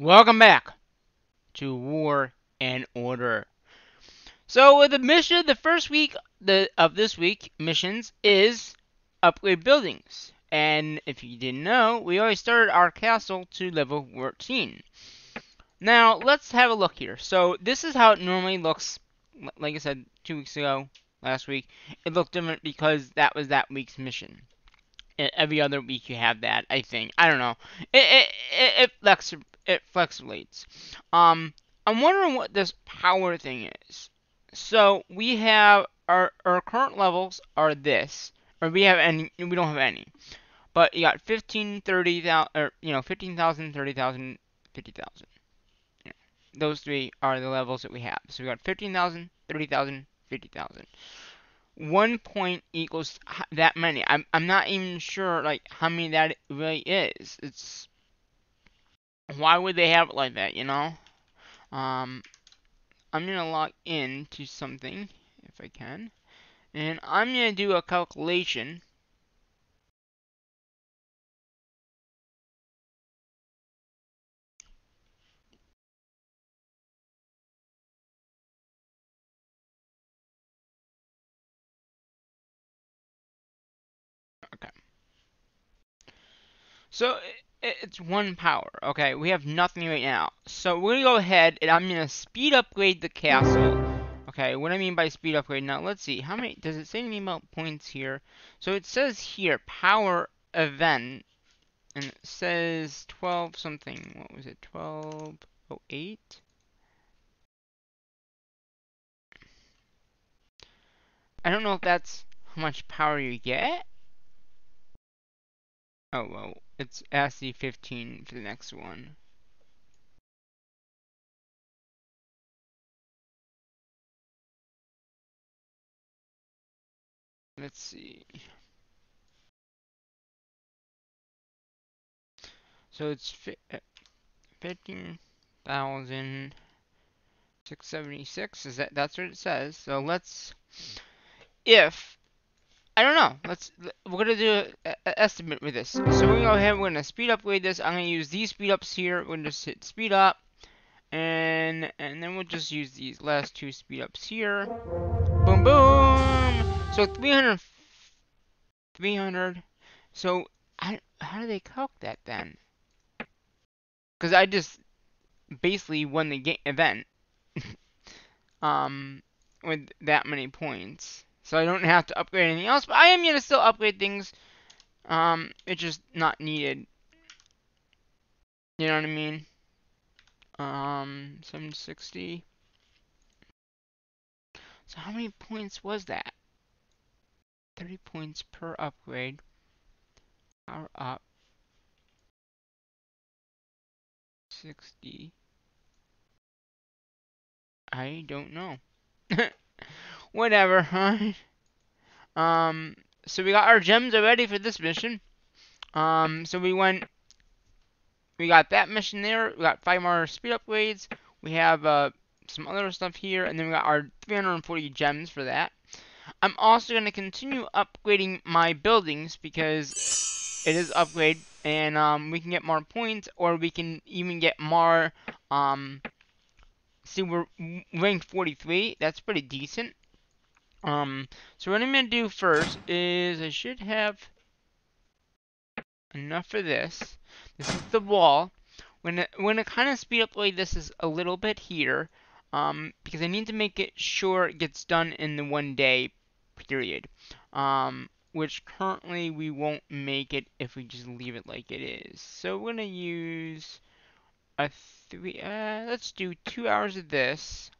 Welcome back to War and Order. So, with the mission, the first week the, of this week missions is upgrade buildings. And if you didn't know, we already started our castle to level 14. Now, let's have a look here. So, this is how it normally looks. Like I said two weeks ago, last week, it looked different because that was that week's mission. Every other week you have that, I think. I don't know. It it it, it, it fluctuates. Um, I'm wondering what this power thing is. So we have our our current levels are this, or we have any. We don't have any, but you got 15, 30,000, or you know, 15,000, 30,000, 50,000. Yeah. Those three are the levels that we have. So we got 15,000, 30,000, 50,000. One point equals that many. I'm I'm not even sure like how many that really is. It's why would they have it like that, you know? Um, I'm going to log in to something, if I can. And I'm going to do a calculation. Okay. So, it's one power. Okay, we have nothing right now. So we're gonna go ahead and I'm gonna speed upgrade the castle. Okay, what I mean by speed upgrade now, let's see, how many, does it say anything about points here? So it says here, power event, and it says 12 something, what was it, 1208? I don't know if that's how much power you get. Oh, well, it's ASCII 15 for the next one. Let's see. So it's uh, 15,676. Is that that's what it says. So let's if I don't know. Let's we're gonna do an estimate with this. So we're gonna go ahead. We're gonna speed upgrade this. I'm gonna use these speed ups here. We're gonna just hit speed up, and and then we'll just use these last two speed ups here. Boom, boom. So 300, 300. So I, how do they calc that then? Because I just basically won the game event. um, with that many points. So I don't have to upgrade anything else, but I am going to still upgrade things. Um, it's just not needed. You know what I mean? Um, 760. So how many points was that? 30 points per upgrade. Power up. 60. I don't know. Whatever, huh? Um, so we got our gems already for this mission. Um, so we went, we got that mission there. We got five more speed upgrades. We have uh, some other stuff here, and then we got our 340 gems for that. I'm also going to continue upgrading my buildings because it is upgrade, and um, we can get more points, or we can even get more. Um, see, we're ranked 43. That's pretty decent. Um, so what I'm going to do first is I should have enough for this. This is the wall. When it, when it kind of speed up like this is a little bit here, um, because I need to make it sure it gets done in the one day period. Um, which currently we won't make it if we just leave it like it is. So we're gonna use a three. Uh, let's do two hours of this,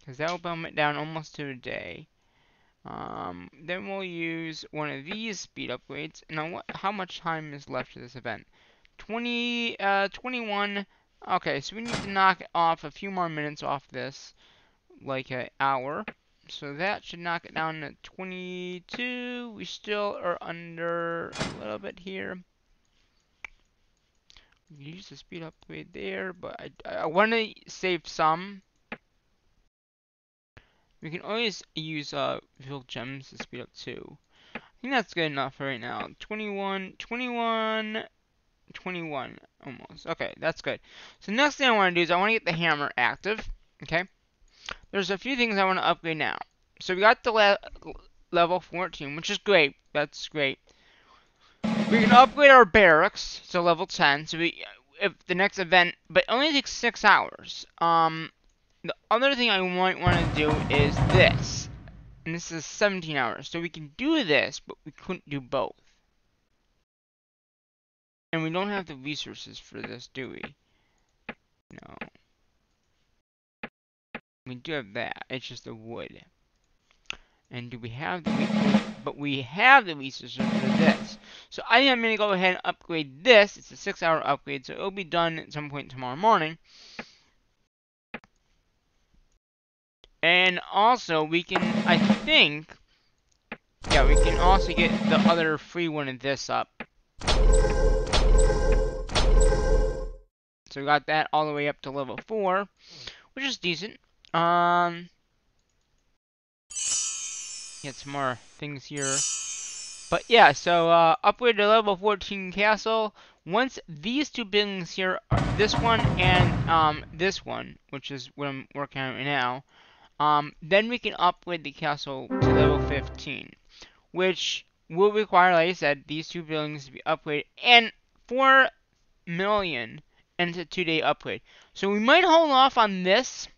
because that will bump it down almost to a day. Um, then we'll use one of these speed upgrades. Now, what, how much time is left to this event? 20, uh, 21. Okay, so we need to knock off a few more minutes off this, like an hour. So that should knock it down to 22. We still are under a little bit here. Use the speed upgrade there, but I, I want to save some we can always use uh, Real Gems to speed up too. I think that's good enough for right now. 21, 21, 21. almost. Okay, that's good. So next thing I want to do is I want to get the hammer active. Okay. There's a few things I want to upgrade now. So we got the le level 14, which is great. That's great. We can upgrade our barracks to level 10. So we, if the next event, but only takes six hours. Um, the other thing I might want to do is this. And this is 17 hours. So we can do this, but we couldn't do both. And we don't have the resources for this, do we? No. We do have that. It's just the wood. And do we have the but we have the resources for this. So I think I am going to go ahead and upgrade this. It's a six hour upgrade, so it'll be done at some point tomorrow morning. And also, we can, I think, yeah, we can also get the other free one of this up. So we got that all the way up to level 4, which is decent. Um, get some more things here. But yeah, so uh, upgrade to level 14 castle. Once these two buildings here, this one and um, this one, which is what I'm working on right now, um, then we can upgrade the castle to level 15, which will require, like I said, these two buildings to be upgraded and 4 million into a two-day upgrade. So we might hold off on this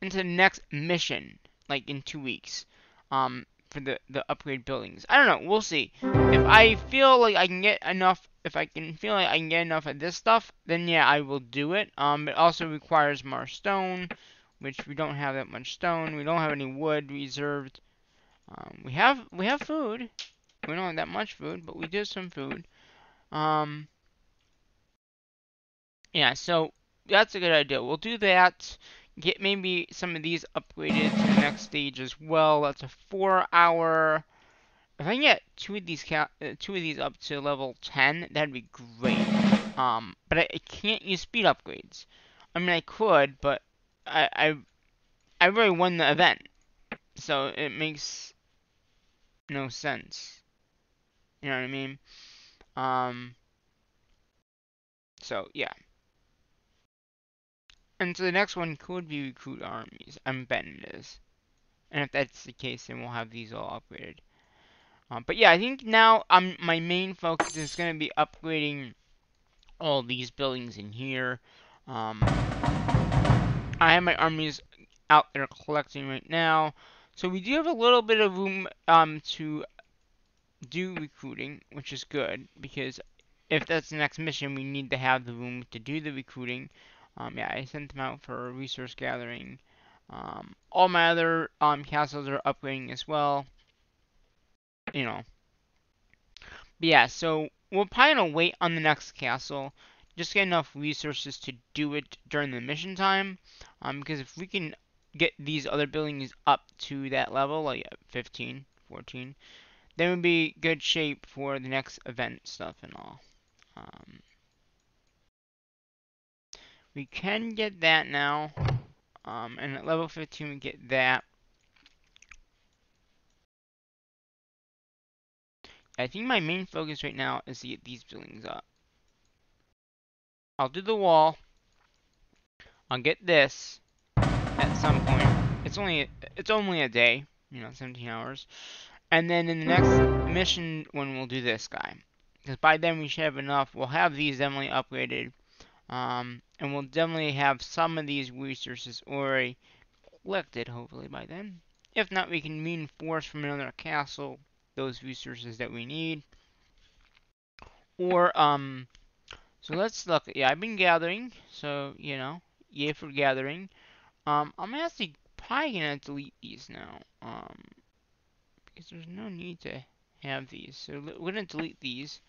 into the next mission, like in two weeks. Um, for the, the upgrade buildings. I don't know. We'll see. If I feel like I can get enough, if I can feel like I can get enough of this stuff, then yeah, I will do it. Um, it also requires more stone, which we don't have that much stone. We don't have any wood reserved. Um, we have we have food. We don't have that much food, but we do some food. Um, yeah, so that's a good idea. We'll do that get maybe some of these upgraded to the next stage as well. That's a four hour. If I can get two of these uh, two of these up to level 10, that'd be great. Um, but I, I, can't use speed upgrades. I mean, I could, but I, I, I really won the event, so it makes no sense. You know what I mean? Um. So yeah. And so the next one could be recruit armies. I'm betting it is. And if that's the case, then we'll have these all upgraded. Um, but yeah, I think now um, my main focus is going to be upgrading all these buildings in here. Um, I have my armies out there collecting right now. So we do have a little bit of room um, to do recruiting, which is good, because if that's the next mission, we need to have the room to do the recruiting. Um, yeah, I sent them out for resource gathering. Um, all my other um, castles are upgrading as well. You know. But yeah, so we're probably going to wait on the next castle. Just get enough resources to do it during the mission time. Um, because if we can get these other buildings up to that level, like 15, 14, then we'd be good shape for the next event stuff and all. Um, we can get that now. Um, and at level 15 we get that. I think my main focus right now is to get these buildings up. I'll do the wall. I'll get this at some point. It's only it's only a day, you know, 17 hours. And then in the next mission when we'll do this guy. Because by then we should have enough. We'll have these definitely upgraded. Um, and we'll definitely have some of these resources already collected, hopefully, by then. If not, we can reinforce from another castle those resources that we need. Or, um, so let's look. Yeah, I've been gathering, so, you know, yay for gathering. Um, I'm actually probably gonna delete these now. Um, because there's no need to have these. So we're gonna delete these.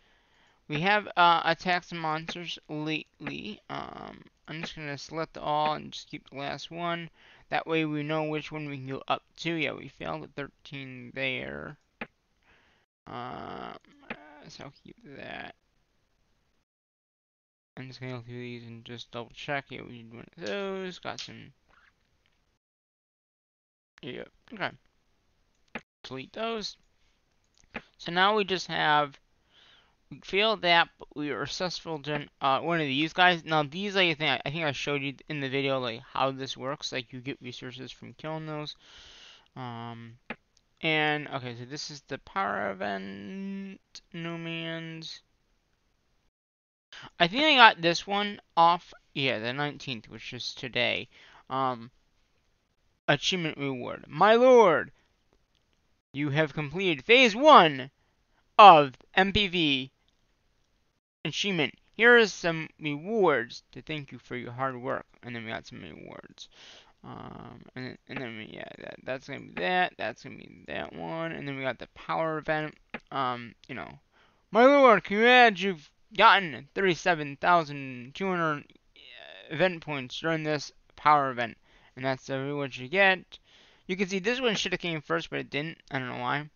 We have uh, attacked some monsters lately. Um, I'm just going to select all and just keep the last one. That way we know which one we can go up to. Yeah, we failed at 13 there. Um, so I'll keep that. I'm just to go through these and just double check. Yeah, we need one of those. Got some. Yeah, okay. Delete those. So now we just have we failed that, but we were successful doing uh, one of these guys. Now these, like, I think I, think I showed you in the video like how this works. Like you get resources from killing those. Um, and okay, so this is the power event. No man's. I think I got this one off. Yeah, the 19th, which is today. Um, achievement reward. My lord, you have completed phase one of MPV achievement. Here is some rewards to thank you for your hard work. And then we got some rewards. Um, and then, and then we, yeah, that, that's gonna be that. That's gonna be that one. And then we got the power event. Um, you know, my lord, congrats, you've gotten 37,200 uh, event points during this power event. And that's the reward you get. You can see this one should have came first, but it didn't. I don't know why.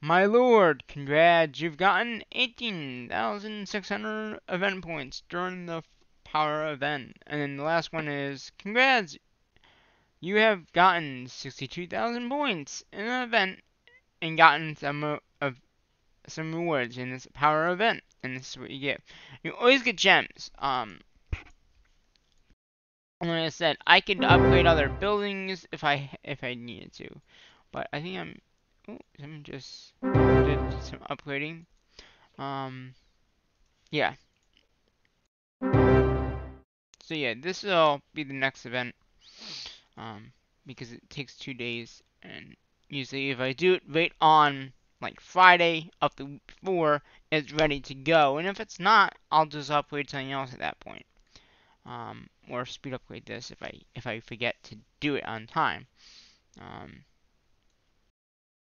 My lord, congrats, you've gotten 18,600 event points during the power event. And then the last one is, congrats, you have gotten 62,000 points in an event and gotten some some rewards in this power event. And this is what you get. You always get gems. Um, like I said, I could upgrade other buildings if I if I needed to, but I think I'm Oh, me just did some upgrading. Um, yeah. So yeah, this will be the next event. Um, because it takes two days, and usually if I do it right on like Friday of the before, it's ready to go. And if it's not, I'll just upgrade something else at that point. Um, or speed upgrade this if I if I forget to do it on time. Um,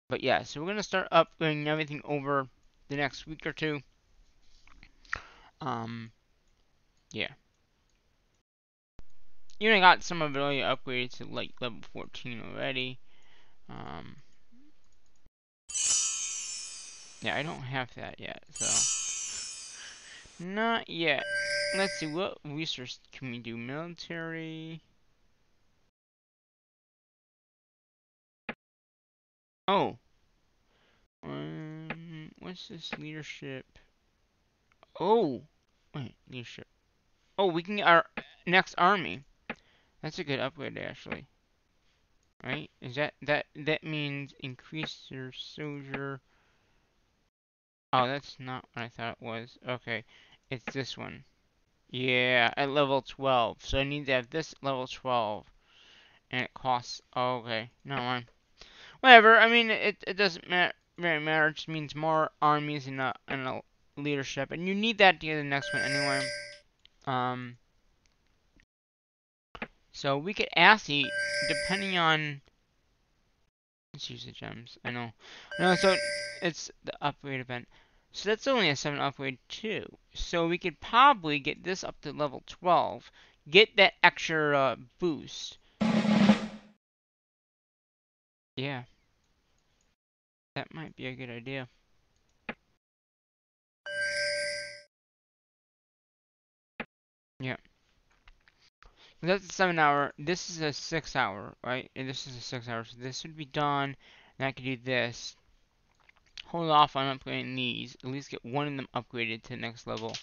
but yeah, so we're going to start upgrading everything over the next week or two. Um, yeah. I got some already upgraded to like level 14 already. Um, yeah, I don't have that yet, so. Not yet. Let's see, what research can we do? Military. Oh. Um, what's this leadership? Oh. Wait, leadership. Oh, we can get our next army. That's a good upgrade, actually. Right? Is that, that, that means increase your soldier... Oh, that's not what I thought it was. Okay. It's this one. Yeah, at level 12. So I need to have this level 12. And it costs... Oh, okay. No, I'm whatever. I mean, it it doesn't matter very matter. It just means more armies and a and a leadership, and you need that to get the next one anyway. Um. So we could ASCII, depending on. Let's use the gems. I know. No, so it's the upgrade event. So that's only a 7 upgrade too. So we could probably get this up to level 12. Get that extra uh, boost. Yeah. That might be a good idea. Yeah. That's a seven hour. This is a six hour, right? And this is a six hour. So this would be done. And I could do this. Hold off on upgrading these. At least get one of them upgraded to the next level.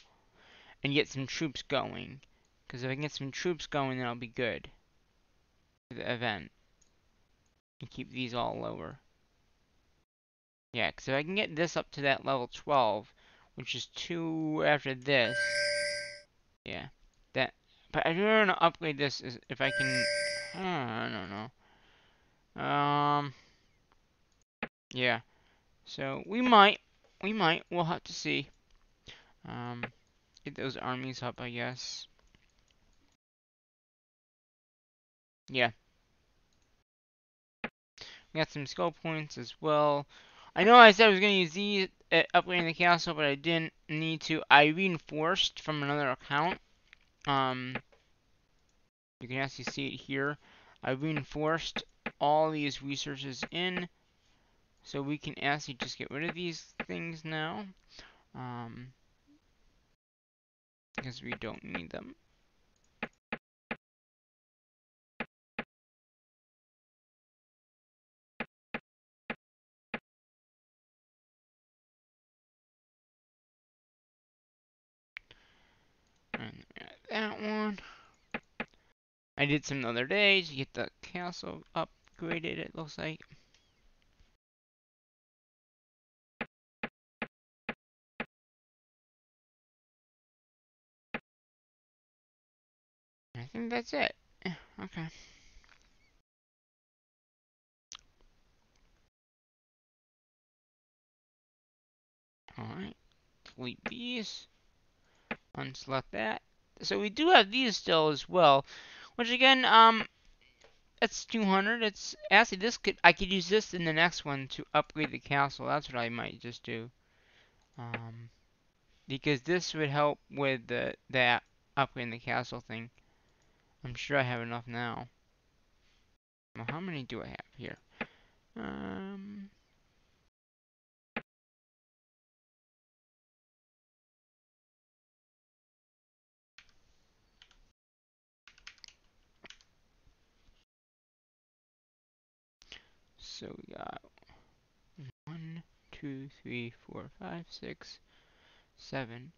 And get some troops going. Because if I can get some troops going, then I'll be good. For the event and keep these all lower. Yeah, because if I can get this up to that level 12, which is 2 after this, yeah, that, but I do want to upgrade this if I can, uh, I don't know, um, yeah, so we might, we might, we'll have to see, um, get those armies up, I guess, yeah, we got some skill points as well. I know I said I was going to use these at upgrading the castle, but I didn't need to. I reinforced from another account. Um, you can actually see it here. I reinforced all these resources in, so we can actually just get rid of these things now. Um, because we don't need them. I did some the other day to get the castle upgraded, it looks like. I think that's it. Okay. Alright. Delete these. Unselect that. So we do have these still as well. Which again, um that's 200. It's actually this could I could use this in the next one to upgrade the castle. That's what I might just do. Um because this would help with the that upgrading the castle thing. I'm sure I have enough now. Well, how many do I have here? Um So we got one, two, three, four, five, six, seven,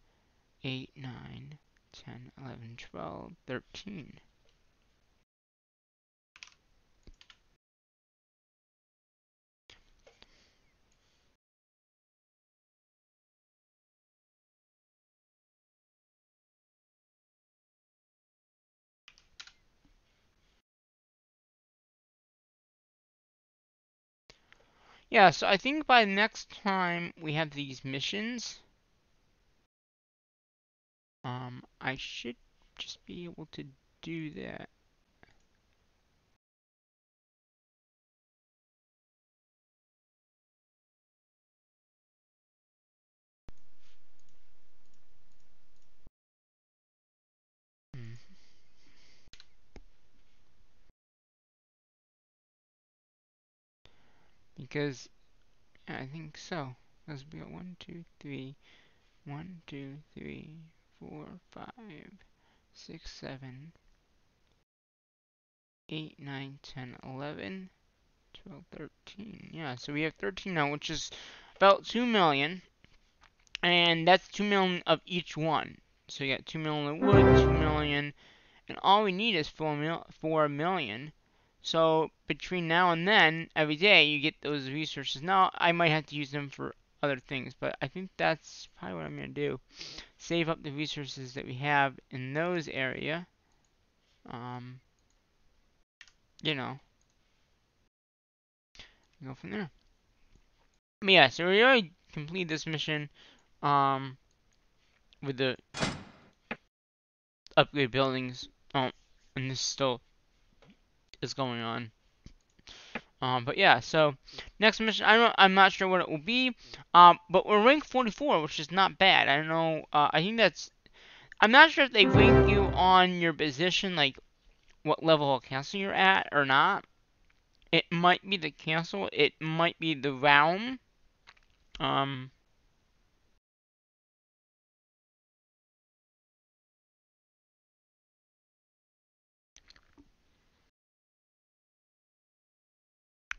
eight, nine, ten, eleven, twelve, thirteen. Yeah, so I think by next time we have these missions, um, I should just be able to do that. Because, I think so. Because we got one, two, three, one, two, three, four, five, six, seven, eight, nine, ten, eleven, twelve, thirteen. Yeah, so we have 13 now, which is about 2 million. And that's 2 million of each one. So you got 2 million of wood, 2 million, and all we need is 4, mil 4 million. So between now and then, every day you get those resources. Now I might have to use them for other things, but I think that's probably what I'm going to do. Save up the resources that we have in those area. Um, you know, go from there. But yeah, so we already completed this mission um, with the upgrade buildings. Oh, and this is still is going on. Um, but yeah, so next mission, I don't, I'm not sure what it will be. Um, but we're ranked 44, which is not bad. I don't know. Uh, I think that's. I'm not sure if they rank you on your position, like what level of castle you're at or not. It might be the castle. It might be the realm. Um.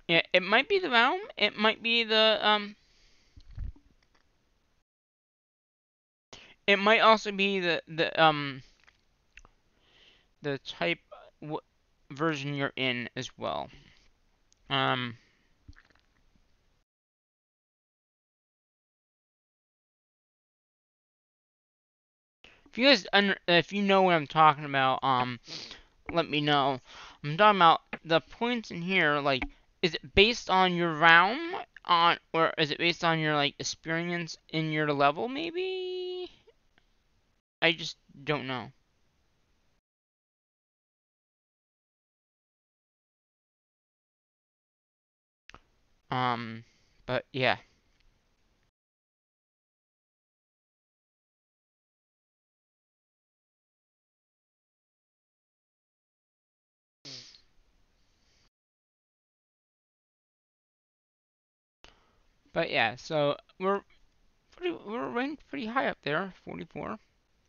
Yeah, it might be the realm. It might be the um. It might also be the the um. The type version you're in as well. Um. If you guys under, if you know what I'm talking about, um, let me know. I'm talking about the points in here, like is it based on your realm on or is it based on your like experience in your level maybe? I just don't know. Um but yeah But yeah, so we're pretty, we're ranked pretty high up there, 44.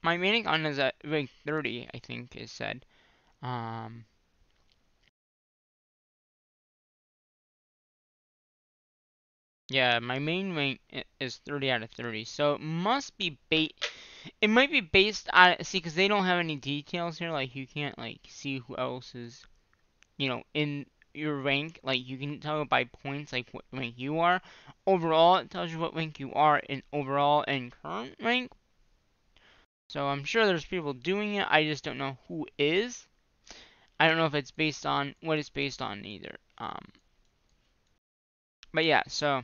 My main on is at rank 30, I think is said. Um, yeah, my main rank is 30 out of 30, so it must be bait. It might be based on see because they don't have any details here. Like you can't like see who else is, you know, in your rank. Like you can tell by points like what rank you are. Overall, it tells you what rank you are in overall and current rank. So I'm sure there's people doing it. I just don't know who is. I don't know if it's based on what it's based on either. Um, but yeah, so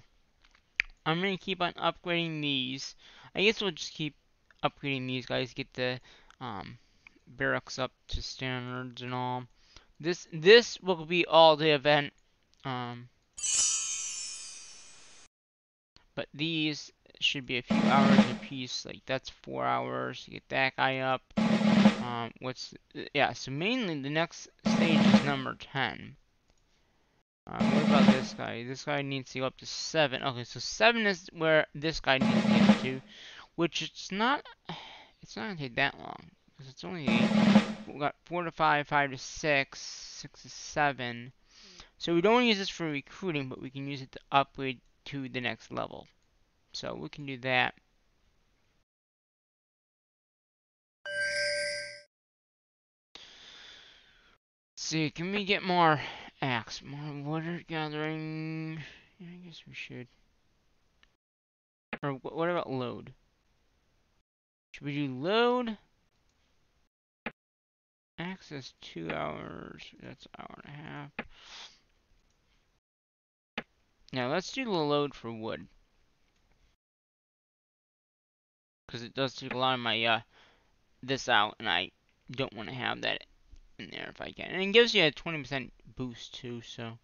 I'm gonna keep on upgrading these. I guess we'll just keep upgrading these guys, get the um, barracks up to standards and all. This this will be all the event. Um, but these should be a few hours a piece. Like that's four hours to get that guy up. Um, what's yeah? So mainly the next stage is number ten. Uh, what about this guy? This guy needs to go up to seven. Okay, so seven is where this guy needs to get to, which it's not. It's not gonna take that long because it's only we got four to five, five to six, six to seven. So we don't use this for recruiting, but we can use it to upgrade to the next level. So we can do that. Let's see, can we get more axe? More water gathering? Yeah, I guess we should. Or what about load? Should we do load? Access two hours. That's hour and a half. Now let's do the load for wood. Because it does take a lot of my, uh, this out, and I don't want to have that in there if I can. And it gives you a 20% boost too, so.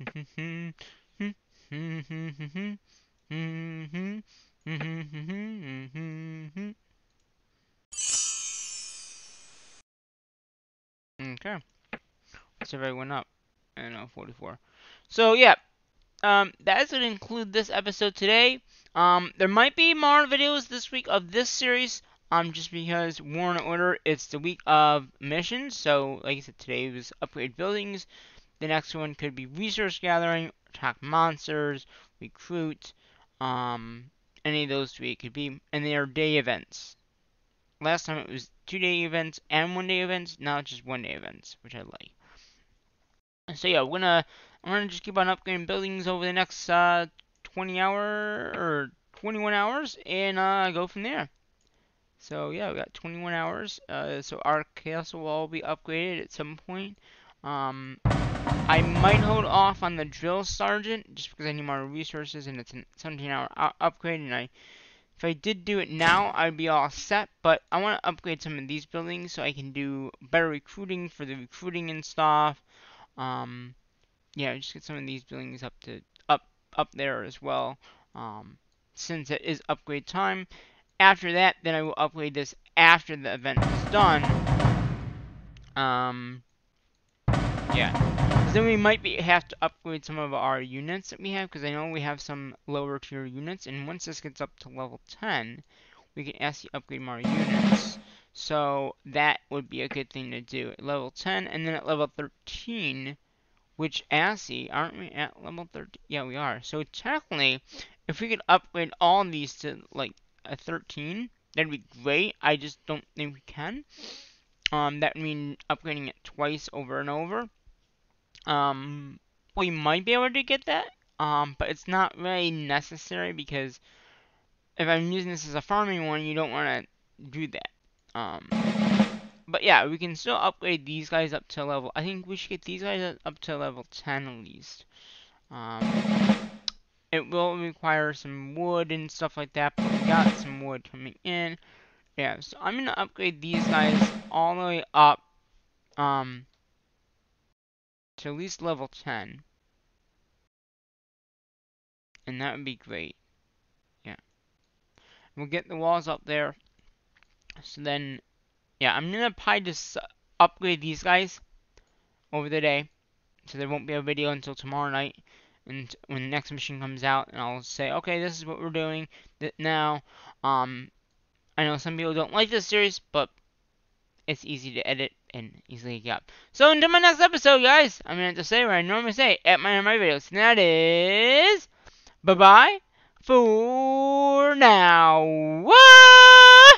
Okay. Let's I went up. I know, 44. So, yeah. Um, that is going to include this episode today. Um, there might be more videos this week of this series. Um, just because War and Order, it's the week of missions. So, like I said, today was upgrade buildings. The next one could be resource gathering, attack monsters, recruit, um, any of those three. It could be, and they are day events. Last time it was two day events and one day events. Now it's just one day events, which I like. So yeah, we're gonna I'm gonna just keep on upgrading buildings over the next uh, 20 hour or 21 hours and uh, go from there. So yeah, we got 21 hours. Uh, so our castle will all be upgraded at some point. Um, I might hold off on the drill sergeant just because I need more resources and it's a 17 hour upgrade and I if I did do it now, I'd be all set, but I want to upgrade some of these buildings so I can do better recruiting for the recruiting and stuff. Um, yeah, just get some of these buildings up to up up there as well. Um, since it is upgrade time. After that, then I will upgrade this after the event is done. Um, yeah. Then we might be have to upgrade some of our units that we have, because I know we have some lower tier units, and once this gets up to level 10, we can actually upgrade more units. So that would be a good thing to do at level 10, and then at level 13, which actually, aren't we at level 13? Yeah, we are. So technically, if we could upgrade all these to like a 13, that'd be great. I just don't think we can. Um, that would mean upgrading it twice over and over. Um, we might be able to get that, um, but it's not really necessary because if I'm using this as a farming one, you don't want to do that. Um, but yeah, we can still upgrade these guys up to level. I think we should get these guys up to level 10 at least. Um, it will require some wood and stuff like that, but we got some wood coming in. Yeah, so I'm gonna upgrade these guys all the way up. Um, to at least level 10. And that would be great. Yeah. We'll get the walls up there. So then, yeah, I'm going to probably just upgrade these guys over the day. So there won't be a video until tomorrow night. And when the next mission comes out, and I'll say, okay, this is what we're doing now. Um, I know some people don't like this series, but it's easy to edit and easily get up. So until my next episode, guys, I'm going to to say what I normally say at my end of my videos, and that is bye bye for now. Whoa!